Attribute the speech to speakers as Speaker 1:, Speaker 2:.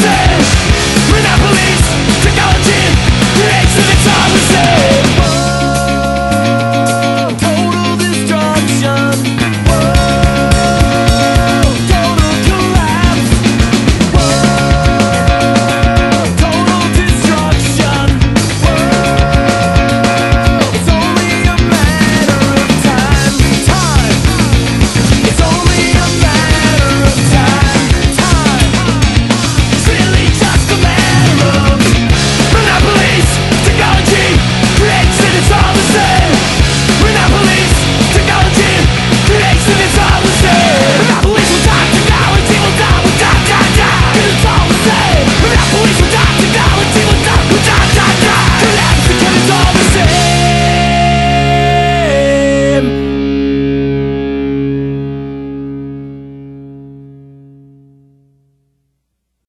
Speaker 1: say